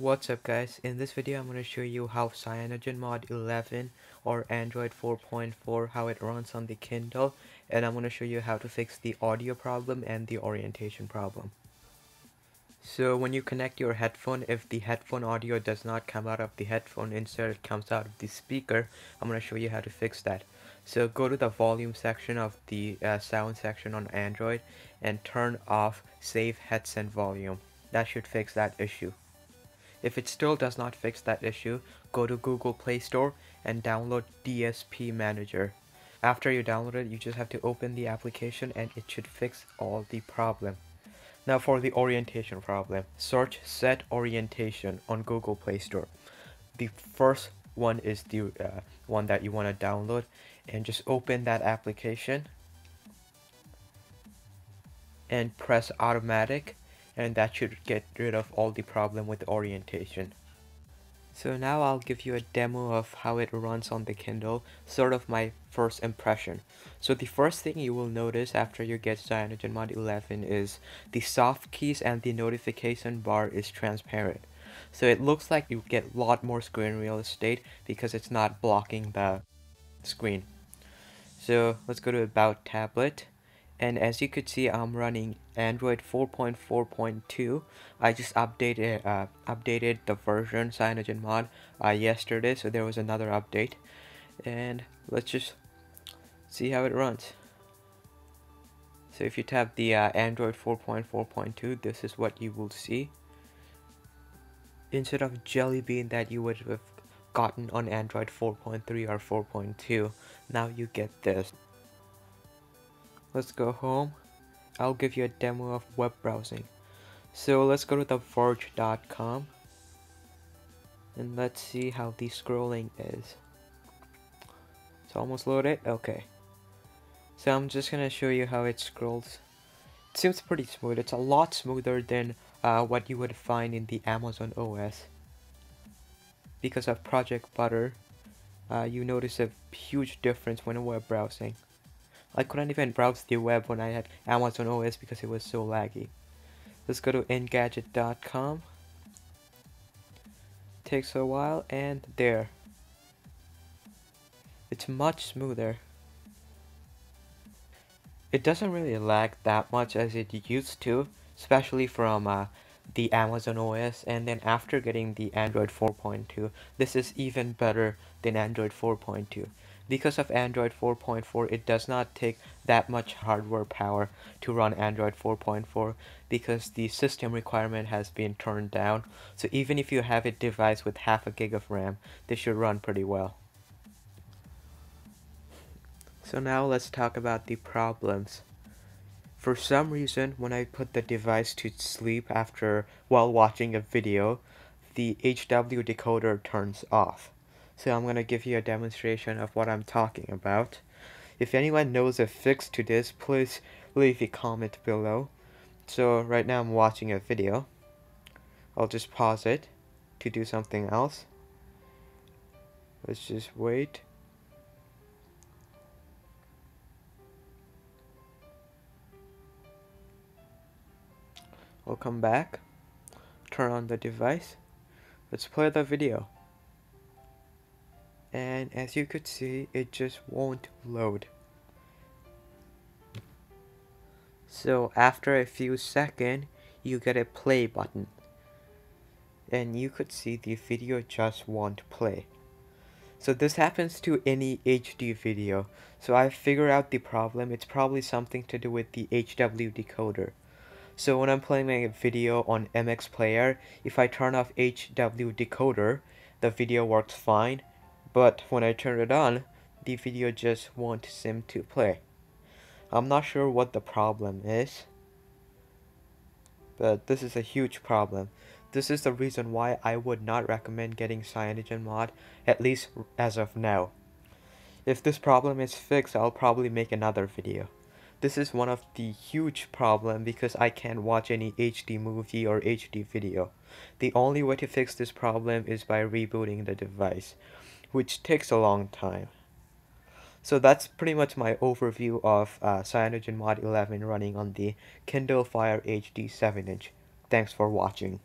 What's up guys, in this video I'm going to show you how CyanogenMod 11 or Android 4.4 how it runs on the Kindle and I'm going to show you how to fix the audio problem and the orientation problem. So when you connect your headphone, if the headphone audio does not come out of the headphone, instead it comes out of the speaker, I'm going to show you how to fix that. So go to the volume section of the uh, sound section on Android and turn off save headset volume. That should fix that issue. If it still does not fix that issue, go to Google Play Store and download DSP Manager. After you download it, you just have to open the application and it should fix all the problem. Now for the orientation problem, search set orientation on Google Play Store. The first one is the uh, one that you want to download and just open that application and press automatic and that should get rid of all the problem with orientation. So now I'll give you a demo of how it runs on the Kindle, sort of my first impression. So the first thing you will notice after you get CyanogenMod 11 is the soft keys and the notification bar is transparent. So it looks like you get a lot more screen real estate because it's not blocking the screen. So let's go to about tablet and as you could see I'm running Android 4.4.2 I just updated uh, updated the version CyanogenMod uh, yesterday so there was another update. And let's just see how it runs. So if you tap the uh, Android 4.4.2 this is what you will see. Instead of Jelly Bean that you would have gotten on Android 4.3 or 4.2 now you get this let's go home. I'll give you a demo of web browsing. So let's go to the verge.com and let's see how the scrolling is. It's almost loaded? Okay. So I'm just gonna show you how it scrolls. It seems pretty smooth. It's a lot smoother than uh, what you would find in the Amazon OS because of Project Butter uh, you notice a huge difference when web browsing I couldn't even browse the web when I had Amazon OS because it was so laggy. Let's go to engadget.com. Takes a while and there. It's much smoother. It doesn't really lag that much as it used to, especially from uh, the Amazon OS and then after getting the Android 4.2 this is even better than Android 4.2 because of Android 4.4 it does not take that much hardware power to run Android 4.4 because the system requirement has been turned down. So even if you have a device with half a gig of RAM this should run pretty well. So now let's talk about the problems. For some reason, when I put the device to sleep after while watching a video, the HW decoder turns off. So I'm to give you a demonstration of what I'm talking about. If anyone knows a fix to this, please leave a comment below. So right now I'm watching a video. I'll just pause it to do something else. Let's just wait. We'll come back, turn on the device, let's play the video. And as you could see, it just won't load. So after a few seconds, you get a play button. And you could see the video just won't play. So this happens to any HD video. So I figured out the problem. It's probably something to do with the HW decoder. So when I'm playing a video on MX Player, if I turn off HW decoder, the video works fine, but when I turn it on, the video just won't seem to play. I'm not sure what the problem is, but this is a huge problem. This is the reason why I would not recommend getting CyanogenMod, at least as of now. If this problem is fixed, I'll probably make another video. This is one of the huge problem because I can't watch any HD movie or HD video. The only way to fix this problem is by rebooting the device, which takes a long time. So that's pretty much my overview of uh, CyanogenMod 11 running on the Kindle Fire HD 7-inch. Thanks for watching.